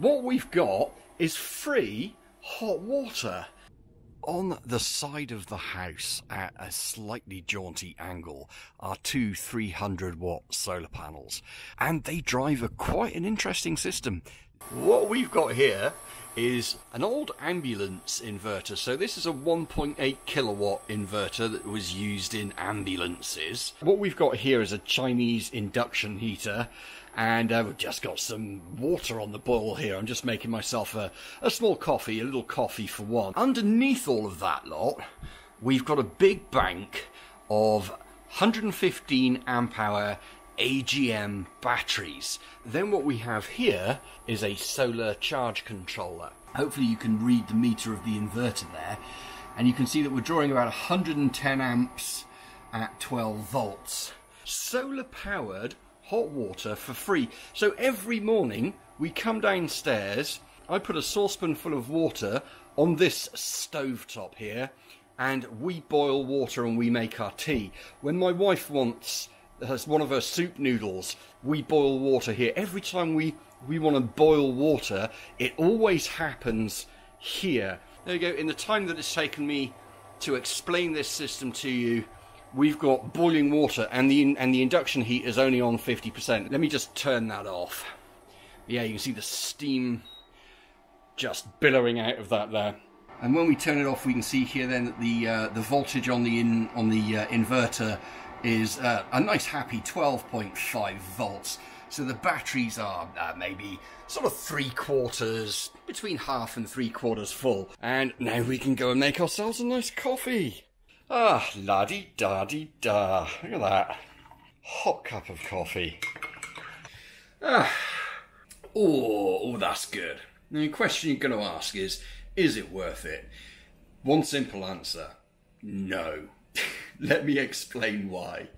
what we've got is free hot water. On the side of the house, at a slightly jaunty angle, are two 300 watt solar panels, and they drive a quite an interesting system. What we've got here is an old ambulance inverter. So this is a 1.8 kilowatt inverter that was used in ambulances. What we've got here is a Chinese induction heater and uh, we've just got some water on the boil here. I'm just making myself a, a small coffee, a little coffee for one. Underneath all of that lot, we've got a big bank of 115 amp hour AGM batteries. Then what we have here is a solar charge controller. Hopefully you can read the meter of the inverter there and you can see that we're drawing about 110 amps at 12 volts. Solar powered hot water for free. So every morning we come downstairs, I put a saucepan full of water on this stove top here, and we boil water and we make our tea. When my wife wants has one of her soup noodles, we boil water here. Every time we we want to boil water, it always happens here. There you go. In the time that it's taken me to explain this system to you, we've got boiling water and the and the induction heat is only on 50%. Let me just turn that off. Yeah, you can see the steam just billowing out of that there. And when we turn it off, we can see here then that the uh, the voltage on the in on the uh, inverter is uh, a nice happy 12.5 volts. So the batteries are uh, maybe sort of three quarters, between half and three quarters full. And now we can go and make ourselves a nice coffee. Ah, la di da di da. Look at that. Hot cup of coffee. Ah. Oh, oh, that's good. Now, the question you're going to ask is is it worth it? One simple answer no. Let me explain why.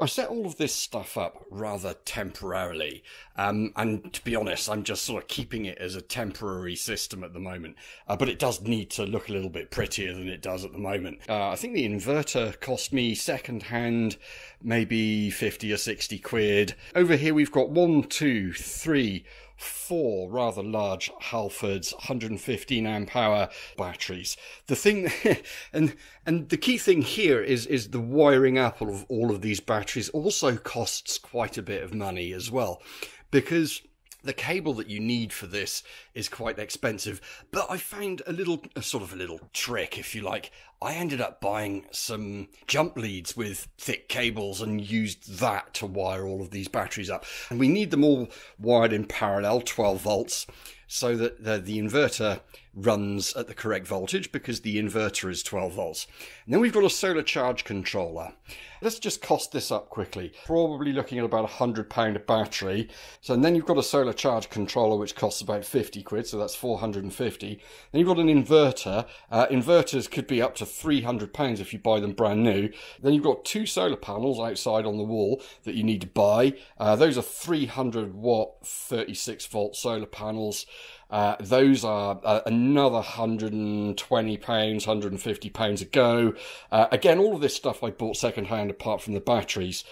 I set all of this stuff up rather temporarily, um, and to be honest, I'm just sort of keeping it as a temporary system at the moment. Uh, but it does need to look a little bit prettier than it does at the moment. Uh, I think the inverter cost me second hand maybe 50 or 60 quid. Over here we've got one, two, three, four rather large Halfords 115 amp hour batteries. The thing, and and the key thing here is is the wiring up of all of these batteries also costs quite a bit of money as well, because the cable that you need for this is quite expensive, but I found a little, a sort of a little trick, if you like. I ended up buying some jump leads with thick cables and used that to wire all of these batteries up. And we need them all wired in parallel, 12 volts, so that the, the inverter runs at the correct voltage because the inverter is 12 volts. And then we've got a solar charge controller. Let's just cost this up quickly. Probably looking at about a hundred pound a battery. So and then you've got a solar charge controller which costs about 50 quid, so that's 450. Then you've got an inverter. Uh, inverters could be up to 300 pounds if you buy them brand new. Then you've got two solar panels outside on the wall that you need to buy. Uh, those are 300 watt 36 volt solar panels. Uh, those are uh, another 120 pounds, 150 pounds a go. Uh, again, all of this stuff I bought secondhand apart from the batteries.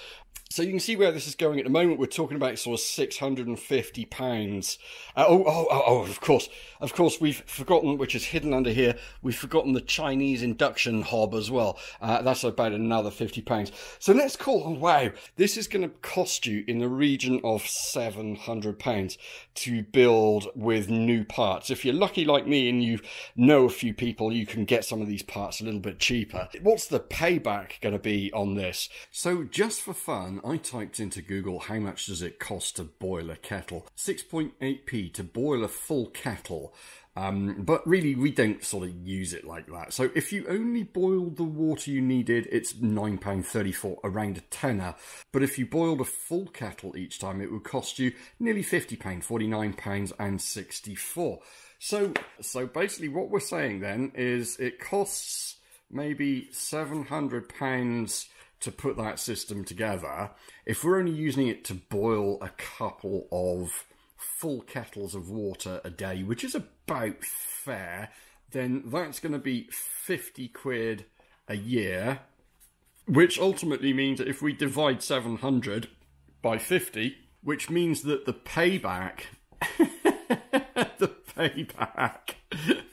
So you can see where this is going at the moment. We're talking about sort of six hundred and fifty pounds. Uh, oh, oh, oh, oh! Of course, of course, we've forgotten, which is hidden under here. We've forgotten the Chinese induction hob as well. Uh, that's about another fifty pounds. So let's call. Oh, wow, this is going to cost you in the region of seven hundred pounds to build with new parts. If you're lucky like me and you know a few people, you can get some of these parts a little bit cheaper. What's the payback going to be on this? So just for fun. I typed into Google how much does it cost to boil a kettle. 6.8p to boil a full kettle. Um, but really, we don't sort of use it like that. So if you only boiled the water you needed, it's £9.34, around a tenner. But if you boiled a full kettle each time, it would cost you nearly £50, £49 and 64 So, so basically what we're saying then is it costs maybe £700 to put that system together, if we're only using it to boil a couple of full kettles of water a day, which is about fair, then that's going to be 50 quid a year, which ultimately means that if we divide 700 by 50, which means that the payback the payback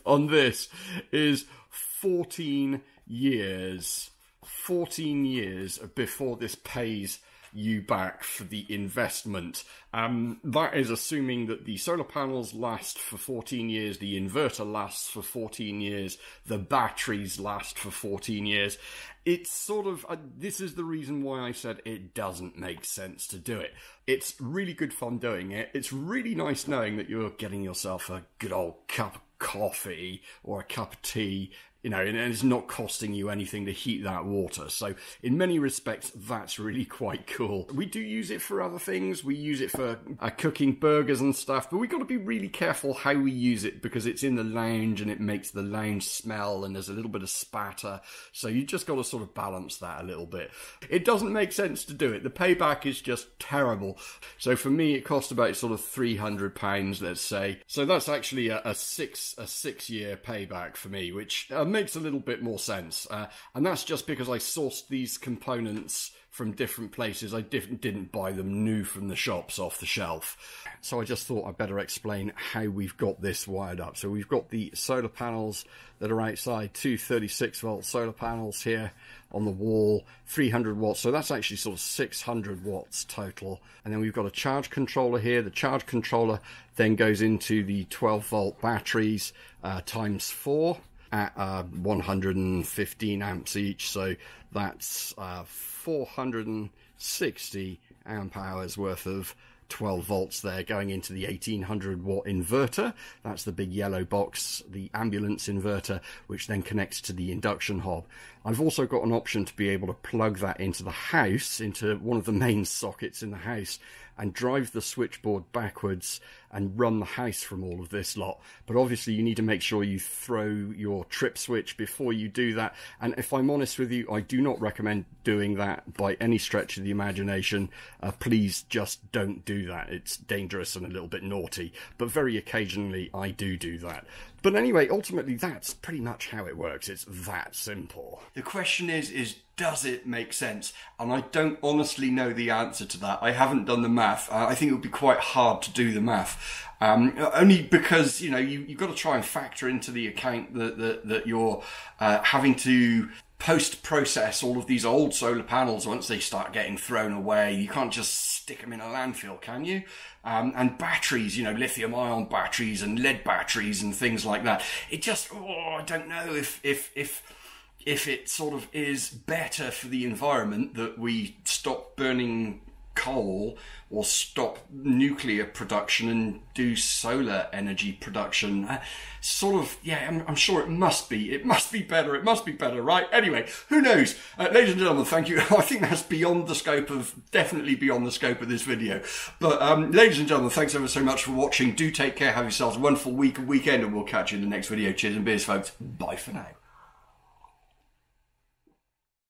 on this is 14 years. 14 years before this pays you back for the investment. Um, that is assuming that the solar panels last for 14 years, the inverter lasts for 14 years, the batteries last for 14 years. It's sort of, uh, this is the reason why I said it doesn't make sense to do it. It's really good fun doing it. It's really nice knowing that you're getting yourself a good old cup of coffee or a cup of tea you know, and it's not costing you anything to heat that water. So, in many respects, that's really quite cool. We do use it for other things. We use it for uh, cooking burgers and stuff, but we've got to be really careful how we use it because it's in the lounge and it makes the lounge smell and there's a little bit of spatter. So, you just got to sort of balance that a little bit. It doesn't make sense to do it. The payback is just terrible. So, for me, it cost about sort of £300, let's say. So, that's actually a, a six a six year payback for me, which. Um, makes a little bit more sense. Uh, and that's just because I sourced these components from different places. I didn't, didn't buy them new from the shops off the shelf. So I just thought I'd better explain how we've got this wired up. So we've got the solar panels that are outside, two 36 volt solar panels here on the wall, 300 watts. So that's actually sort of 600 watts total. And then we've got a charge controller here. The charge controller then goes into the 12 volt batteries uh, times four at uh, 115 amps each, so that's uh, 460 amp hours worth of 12 volts there going into the 1800 watt inverter. That's the big yellow box, the ambulance inverter, which then connects to the induction hob. I've also got an option to be able to plug that into the house, into one of the main sockets in the house, and drive the switchboard backwards and run the house from all of this lot. But obviously, you need to make sure you throw your trip switch before you do that. And if I'm honest with you, I do not recommend doing that by any stretch of the imagination. Uh, please just don't do that. It's dangerous and a little bit naughty. But very occasionally, I do do that. But anyway, ultimately, that's pretty much how it works. It's that simple. The question is, is does it make sense? And I don't honestly know the answer to that. I haven't done the math. Uh, I think it would be quite hard to do the math. Um, only because, you know, you, you've got to try and factor into the account that, that, that you're uh, having to post process all of these old solar panels once they start getting thrown away. You can't just stick them in a landfill, can you? Um, and batteries, you know, lithium ion batteries and lead batteries and things like that. It just, oh, I don't know if, if, if, if it sort of is better for the environment that we stop burning coal or stop nuclear production and do solar energy production. Uh, sort of, yeah, I'm, I'm, sure it must be. It must be better. It must be better, right? Anyway, who knows? Uh, ladies and gentlemen, thank you. I think that's beyond the scope of, definitely beyond the scope of this video. But, um, ladies and gentlemen, thanks ever so much for watching. Do take care. Have yourselves a wonderful week and weekend, and we'll catch you in the next video. Cheers and beers, folks. Bye for now.